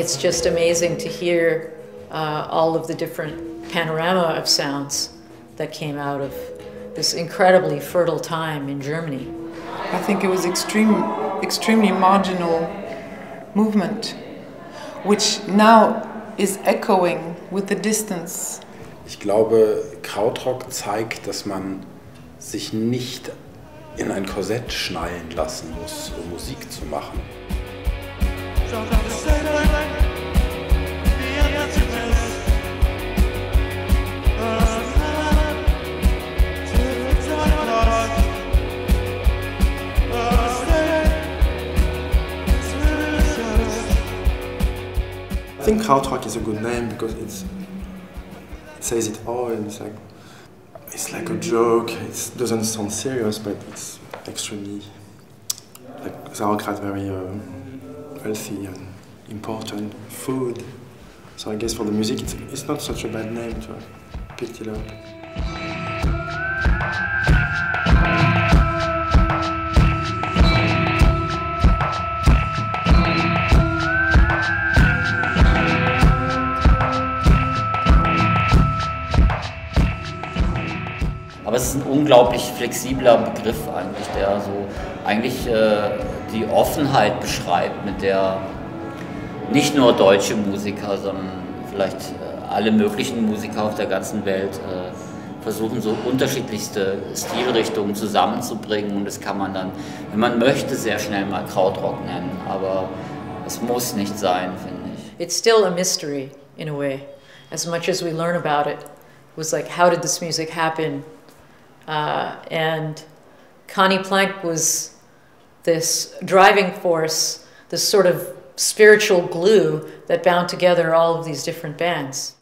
it's just amazing to hear uh, all of the different panorama of sounds that came out of this incredibly fertile time in Germany. I think it was extreme, extremely marginal movement, which now is echoing with the distance. Ich glaube, Krautrock zeigt, dass man sich nicht in ein Korsett schnallen lassen muss, um Musik zu machen. Think Krautrock is a good name because it says it all and it's like it's like a joke. It doesn't sound serious, but it's extremely like sauerkraut, very uh, healthy and important food. So I guess for the music, it's, it's not such a bad name to have picked it up. Aber es ist ein unglaublich flexibler Begriff eigentlich, der so eigentlich äh, die Offenheit beschreibt, mit der nicht nur deutsche Musiker, sondern vielleicht äh, alle möglichen Musiker auf der ganzen Welt äh, versuchen, so unterschiedlichste Stilrichtungen zusammenzubringen. Und das kann man dann, wenn man möchte, sehr schnell mal Krautrock nennen. Aber es muss nicht sein, finde ich. It's still a mystery in a way, as much as we learn about it. It was like, how did this music happen? Uh, and Conny Plank was this driving force, this sort of spiritual glue that bound together all of these different bands.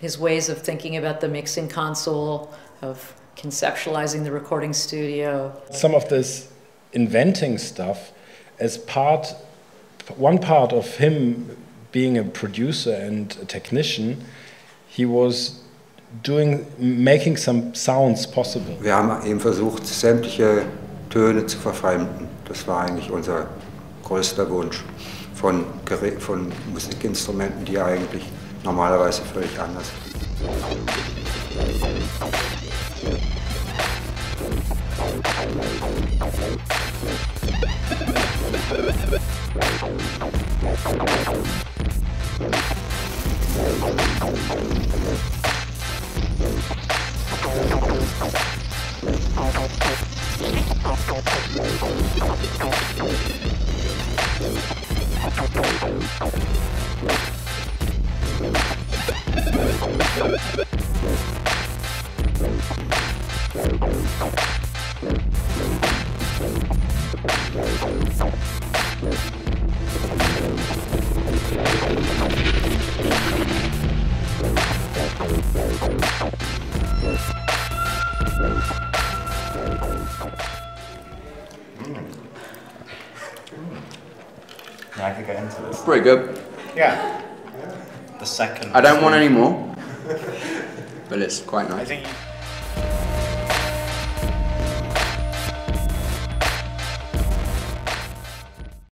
His ways of thinking about the mixing console, of conceptualizing the recording studio. Some of this inventing stuff as part, one part of him being a producer and a technician, he was doing, making some sounds possible. Wir haben eben versucht, sämtliche Töne zu verfremden. Das war eigentlich unser größter Wunsch von, von Musikinstrumenten, die eigentlich normalerweise völlig anders sind. Yeah, I could get into this. Pretty good. Yeah. The second. I don't want any more, but it's quite I nice. think.